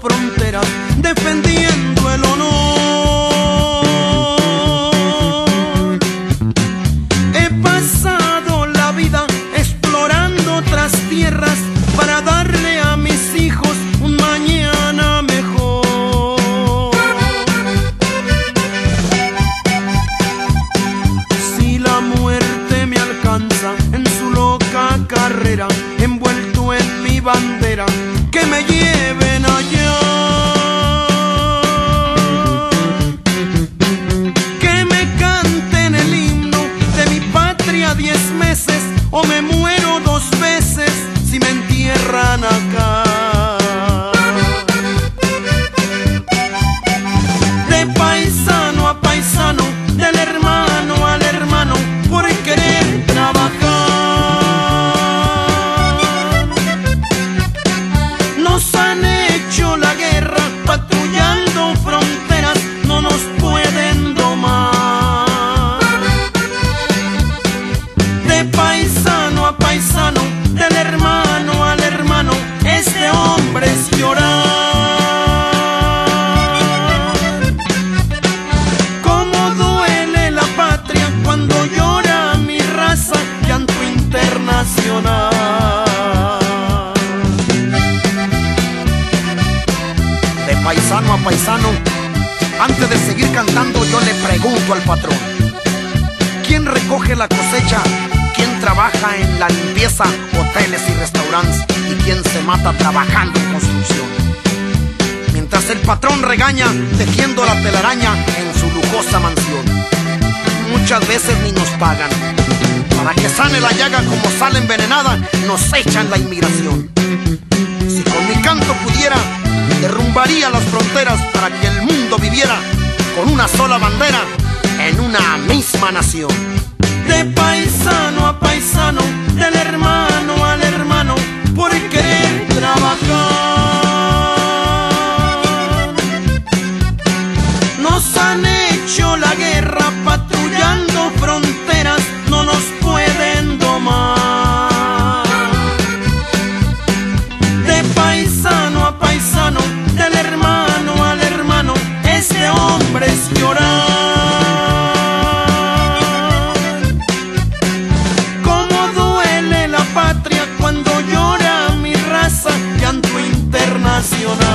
fronteras, defendiendo el honor. He pasado la vida explorando otras tierras para darle a mis hijos un mañana mejor. Si la muerte me alcanza en su loca carrera, envuelto en mi bandera, que me diez meses o me muero. De paisano a paisano, antes de seguir cantando yo le pregunto al patrón, ¿quién recoge la cosecha? ¿Quién trabaja en la limpieza, hoteles y restaurantes? ¿Y quién se mata trabajando en construcción? Mientras el patrón regaña tejiendo la telaraña en su lujosa mansión. Muchas veces ni nos pagan. La llaga como sale envenenada, nos echan la inmigración. Si con mi canto pudiera, derrumbaría las fronteras para que el mundo viviera con una sola bandera en una misma nación. De paisano a paisano, del hermano canciones